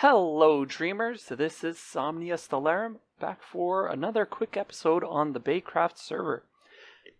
Hello, dreamers. This is Somnia Stellarum back for another quick episode on the Baycraft server.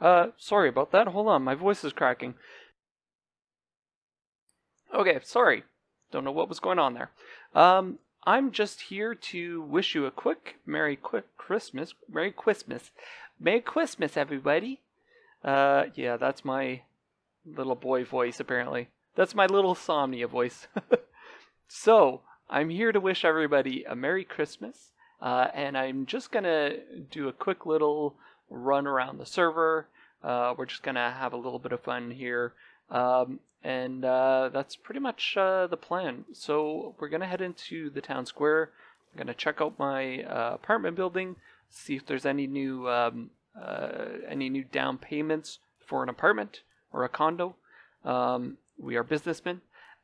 Uh, sorry about that. Hold on, my voice is cracking. Okay, sorry. Don't know what was going on there. Um, I'm just here to wish you a quick Merry quick Christmas. Merry Christmas. Merry Christmas, everybody. Uh, yeah, that's my little boy voice, apparently. That's my little Somnia voice. so, I'm here to wish everybody a Merry Christmas. Uh, and I'm just gonna do a quick little run around the server. Uh, we're just gonna have a little bit of fun here. Um, and uh, that's pretty much uh, the plan. So we're gonna head into the town square. I'm gonna check out my uh, apartment building, see if there's any new um, uh, any new down payments for an apartment or a condo. Um, we are businessmen,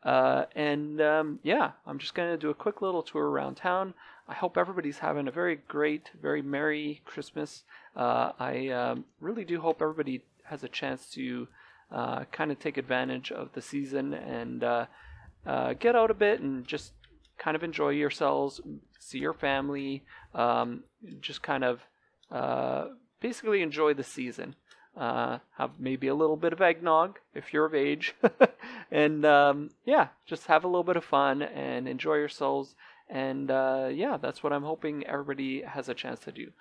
uh, and um, yeah, I'm just gonna do a quick little tour around town. I hope everybody's having a very great, very merry Christmas. Uh, I um, really do hope everybody has a chance to uh, kind of take advantage of the season and uh, uh, get out a bit and just kind of enjoy yourselves, see your family, um, just kind of uh, basically enjoy the season. Uh, have maybe a little bit of eggnog if you're of age, and um, yeah, just have a little bit of fun and enjoy yourselves. And uh, yeah, that's what I'm hoping everybody has a chance to do.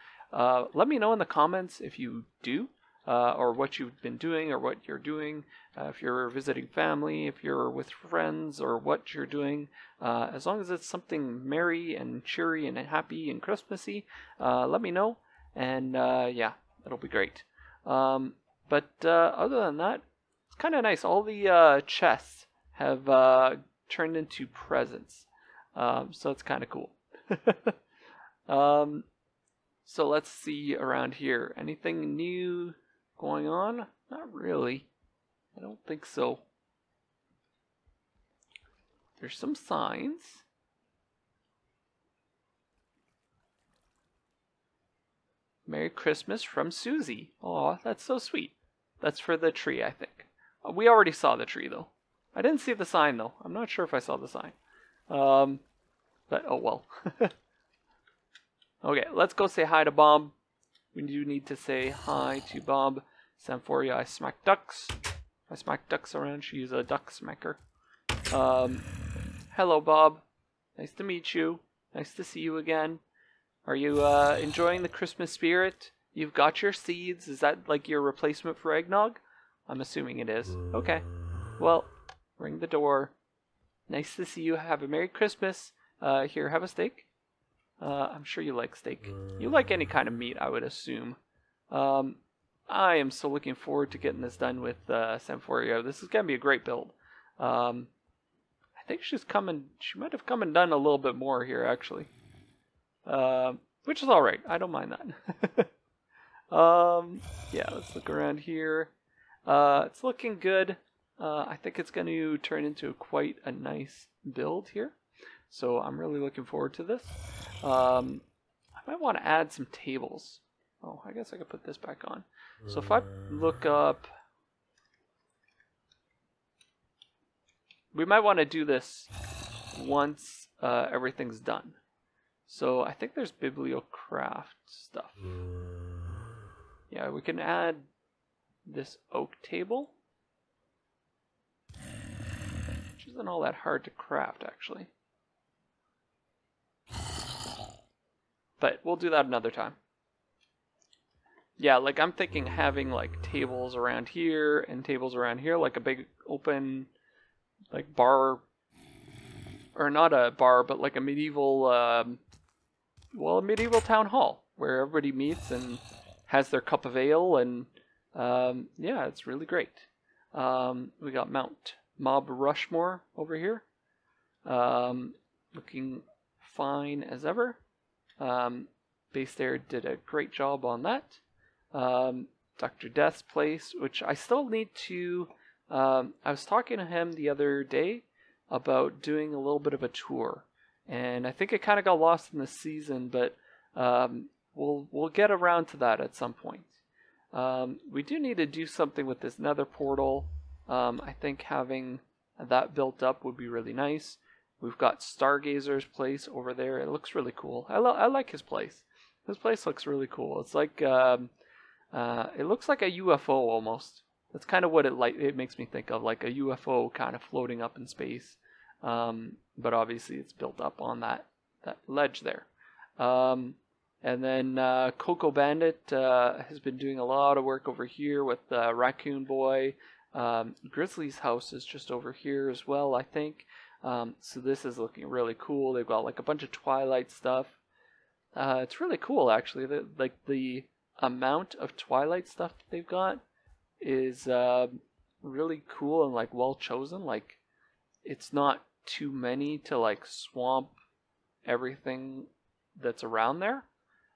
let me know in the comments if you do uh, or what you've been doing or what you're doing. Uh, if you're visiting family, if you're with friends, or what you're doing, uh, as long as it's something merry and cheery and happy and Christmassy, uh, let me know. And uh, yeah, it'll be great. Um, but uh, other than that, it's kind of nice. All the uh, chests have uh, turned into presents, um, so it's kind of cool. um, so let's see around here. Anything new going on? Not really. I don't think so. There's some signs. Merry Christmas from Suzie. Aw, that's so sweet. That's for the tree, I think. Uh, we already saw the tree, though. I didn't see the sign, though. I'm not sure if I saw the sign. Um, but, oh well. okay, let's go say hi to Bob. We do need to say hi to Bob. Samphorea, I smack ducks. I smack ducks around. She's a duck smacker. Um, hello, Bob. Nice to meet you. Nice to see you again. Are you uh, enjoying the Christmas spirit? You've got your seeds. Is that like your replacement for eggnog? I'm assuming it is. Okay. Well, ring the door. Nice to see you. Have a Merry Christmas. Uh, here, have a steak. Uh, I'm sure you like steak. You like any kind of meat, I would assume. Um, I am so looking forward to getting this done with uh, Samphorea. This is gonna be a great build. Um, I think she's coming. She might have come and done a little bit more here, actually. Uh, which is all right. I don't mind that. um, yeah, let's look around here. Uh, it's looking good. Uh, I think it's going to turn into quite a nice build here. So I'm really looking forward to this. Um, I might want to add some tables. Oh, I guess I could put this back on. So if I look up... We might want to do this once uh, everything's done. So I think there's bibliocraft stuff. Yeah, we can add this oak table. Which isn't all that hard to craft, actually. But we'll do that another time. Yeah, like I'm thinking having like tables around here and tables around here, like a big open like bar or not a bar, but like a medieval um, well, a medieval town hall where everybody meets and has their cup of ale and um, yeah, it's really great. Um, we got Mount Mob Rushmore over here. Um, looking fine as ever. Um, BayStaird did a great job on that. Um, Dr. Death's place, which I still need to. I was talking to him the other day about doing a little bit of a tour, and I think it kind of got lost in the season, but um, we'll we'll get around to that at some point. Um, we do need to do something with this Nether portal. Um, I think having that built up would be really nice. We've got Stargazer's place over there. It looks really cool. I, I like his place. His place looks really cool. It's like um, uh, it looks like a UFO almost. That's kind of what it like. It makes me think of like a UFO kind of floating up in space. Um, but obviously, it's built up on that that ledge there. Um, and then uh, CocoaBandit uh, has been doing a lot of work over here with uh, Raccoon Boy. Um, Grizzly's house is just over here as well, I think. Um, so this is looking really cool. They've got like a bunch of Twilight stuff. Uh, it's really cool, actually. The, like the amount of Twilight stuff that they've got is uh, really cool and like well chosen. Like it's not too many to like swamp everything that's around there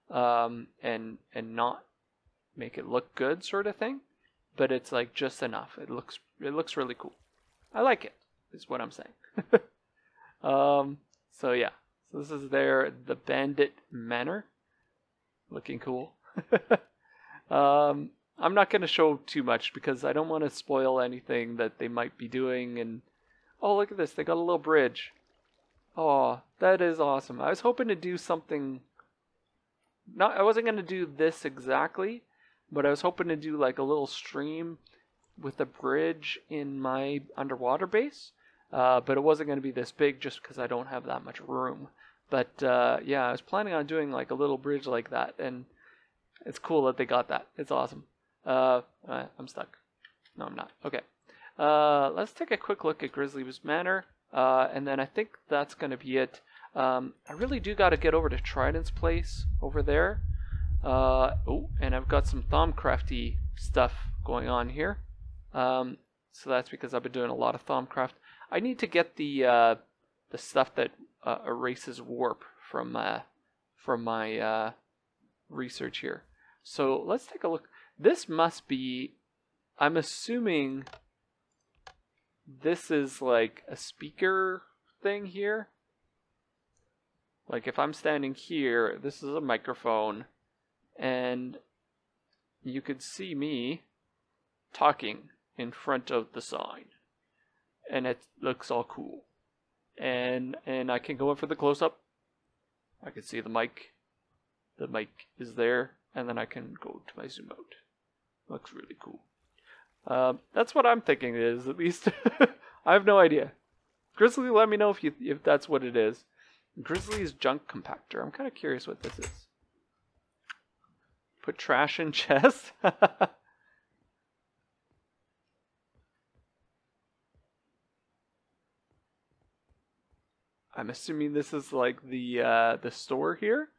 um, and and not make it look good, sort of thing. But it's like just enough. It looks it looks really cool. I like it. Is what I'm saying. um. So yeah. So this is their the Bandit Manor. Looking cool. um. I'm not going to show too much because I don't want to spoil anything that they might be doing. And oh, look at this! They got a little bridge. Oh, that is awesome. I was hoping to do something not I wasn't gonna do this exactly, but I was hoping to do like a little stream with a bridge in my underwater base. Uh, but it wasn't going to be this big just because I don't have that much room. But uh, yeah, I was planning on doing like a little bridge like that, and it's cool that they got that. It's awesome. Uh, I'm stuck. No, I'm not. Okay. Uh, let's take a quick look at Grizzly's Manor, uh, and then I think that's going to be it. Um, I really do got to get over to Trident's place over there. Uh, oh, and I've got some Thaumcrafty stuff going on here. Um, so that's because I've been doing a lot of Thaumcraft. I need to get the uh, the stuff that uh, erases warp from uh, from my uh, research here. So let's take a look. This must be. I'm assuming this is like a speaker thing here. Like if I'm standing here, this is a microphone, and you could see me talking in front of the sign. And it looks all cool. And and I can go in for the close up. I can see the mic. The mic is there, and then I can go to my zoom out. Looks really cool. Um, that's what I'm thinking it is, at least. I have no idea. Grizzly, let me know if you if that's what it is. Grizzly's junk compactor. I'm kind of curious what this is. Put trash in chest. I'm assuming this is like the uh, the store here.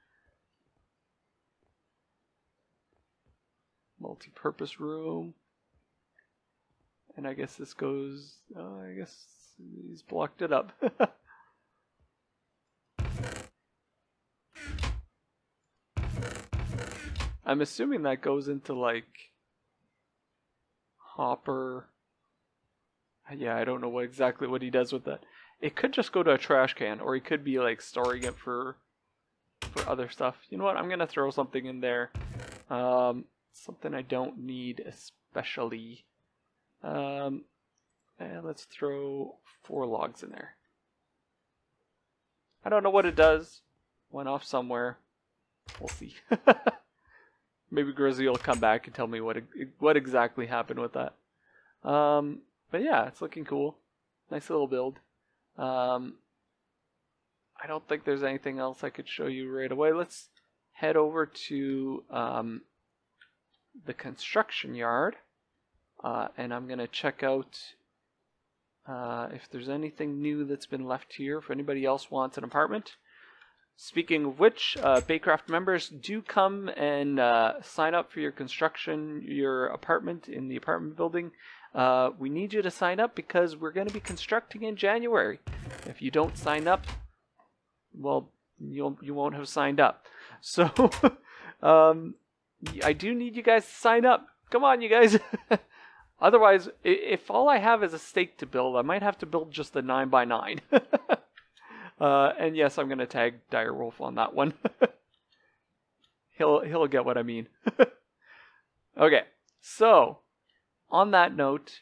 Multi-purpose room. And I guess this goes. Oh, I guess he's blocked it up. I'm assuming that goes into like Hopper. Yeah, I don't know what exactly what he does with that. It could just go to a trash can, or he could be like storing it for for other stuff. You know what? I'm gonna throw something in there. Um, something I don't need especially. Um, and let's throw four logs in there. I don't know what it does. Went off somewhere. We'll see. maybe Grizzly will come back and tell me what what exactly happened with that. Um, but yeah, it's looking cool. Nice little build. Um, I don't think there's anything else I could show you right away. Let's head over to um, the construction yard, uh, and I'm gonna check out uh, if there's anything new that's been left here. If anybody else wants an apartment. Speaking of which, uh, Baycraft members do come and uh, sign up for your construction, your apartment in the apartment building. Uh, we need you to sign up because we're going to be constructing in January. If you don't sign up, well, you'll you won't have signed up. So, um, I do need you guys to sign up. Come on, you guys. Otherwise, if all I have is a stake to build, I might have to build just a nine by nine. Uh, and yes, I'm gonna tag Direwolf on that one. he'll he'll get what I mean. okay, so on that note,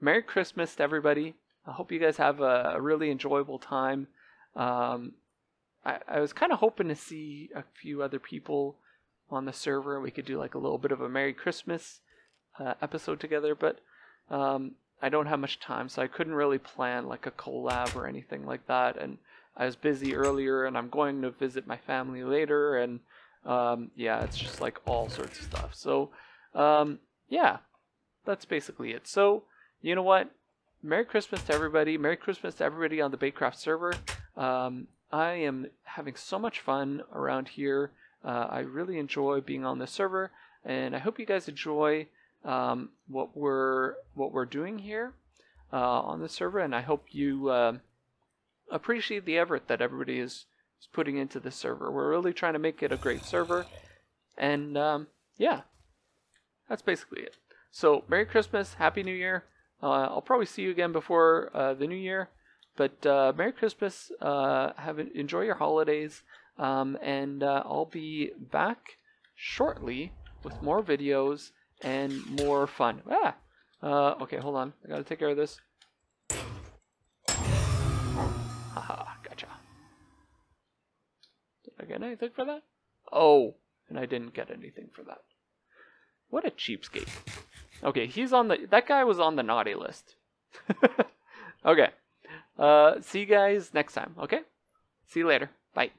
Merry Christmas to everybody. I hope you guys have a, a really enjoyable time. Um, I, I was kind of hoping to see a few other people on the server. We could do like a little bit of a Merry Christmas uh, episode together, but um, I don't have much time, so I couldn't really plan like a collab or anything like that. And I was busy earlier, and I'm going to visit my family later, and um, yeah, it's just like all sorts of stuff. So um, yeah, that's basically it. So you know what? Merry Christmas to everybody. Merry Christmas to everybody on the Baycraft server. Um, I am having so much fun around here. Uh, I really enjoy being on the server, and I hope you guys enjoy um, what we're what we're doing here uh, on the server. And I hope you uh, appreciate the effort that everybody is, is putting into the server. We're really trying to make it a great server, and um, yeah, that's basically it. So Merry Christmas, Happy New Year. Uh, I'll probably see you again before uh, the New Year. But uh, Merry Christmas. Uh, have enjoy your holidays, um, and I'll be back shortly with more videos and more fun. Ah, uh, okay, hold on. I gotta take care of this. Haha, gotcha. Did I get anything for that? Oh, and I didn't get anything for that. What a cheapskate. Okay, he's on the. That guy was on the naughty list. okay. Uh, see you guys next time, okay? See you later. Bye.